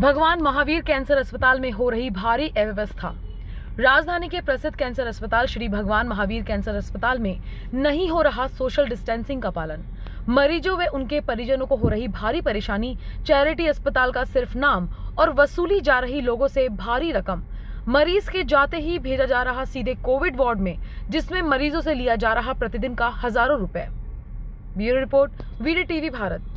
भगवान महावीर कैंसर अस्पताल में हो रही भारी अव्यवस्था। राजधानी के प्रसिद्ध कैंसर अस्पताल श्री भगवान महावीर कैंसर अस्पताल में नहीं हो रहा सोशल डिस्टेंसिंग का पालन। मरीजों व उनके परिजनों को हो रही भारी परेशानी चैरिटी अस्पताल का सिर्फ़ नाम और वसूली जा रही लोगों से भारी रकम। मरीज़ के जाते ही भेजा जा रहा सीधे कोविड वार्ड में, जिसमें मरीजों से लिया जा रहा प्रतिदिन का हज़ारों रुपए। Bureau report video TV Bharat.